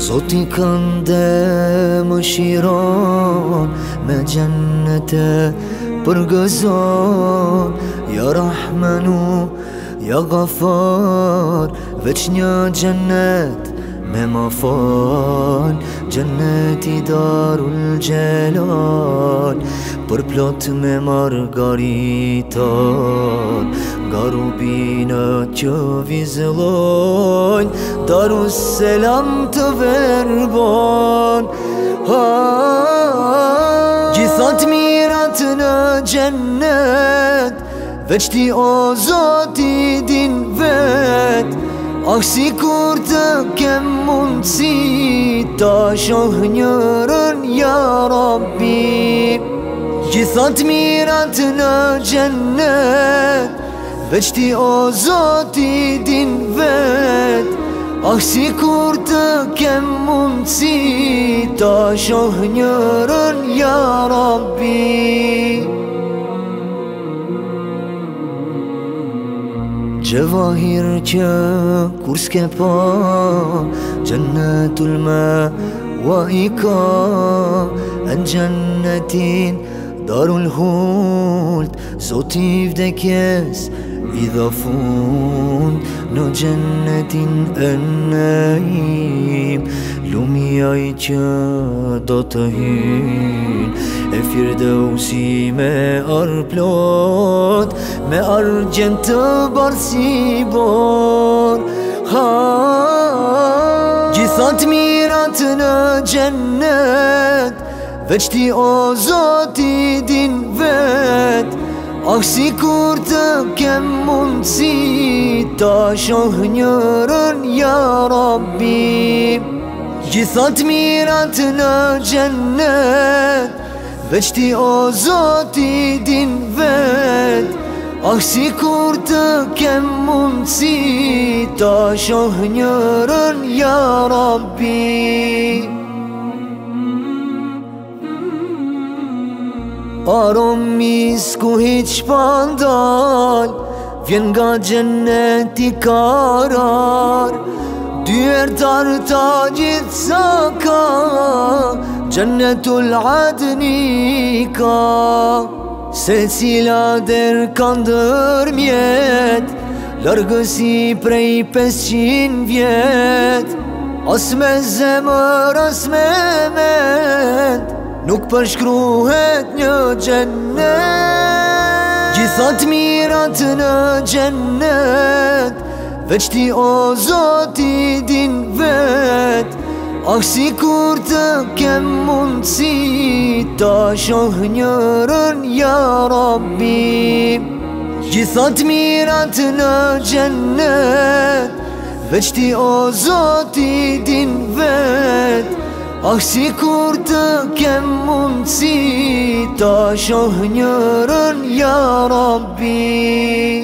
Zoti kënde më shiron Me gjennete përgëzon Ja rahmenu, ja gafar Vëq një gjennet me më fal Gjennet i darul gjelal Për plot me margarita binat që vizlon Darus selam të verbon ha, ha, në gjennet Veç ti o zoti din vet Aksi si kur të kem mundësi Ta shoh njërën ja rabbi Gjithat mirat në gjennet Veç ti o zoti din vet Ah si kur të kem mundësi Ta shoh njërën ja rabbi Që vahir që kur s'ke pa Gjennetul me wa i ka Në darul hult Zotiv dhe kjesë i dhe fund në gjennetin e nëjim Lumi aj që do të hyn E firë dhe usi me arplot Me argjen të barë si bor ha, Gjithat mirat në gjennet Veç ti o zoti din Ah, si kur të kem mundësi Ta shoh njërën, ja rabbi Gjithat mirat në gjennet Veç ti o din vet Ah, si kur të kem mundësi Ta shoh njërën, ja rabbi Arom mis ku hiq pandal Vjen nga gjeneti karar Dyer tarë ta gjithë sa ka Gjenetul adni ka Se cila der kanë dërmjet Lërgësi prej 500 vjet As me zemër, as me men Nuk përshkruhet një gjennet Gjithat mirat në gjennet Veç ti o zoti din vet Ah si kur të kem mundësi Ta shoh njërën ja rabbi Gjithat mirat në gjennet Veç ti o din vet Veç ti o zoti din vet A si kur të kem mundësi Ta shohë njërën, ja rabin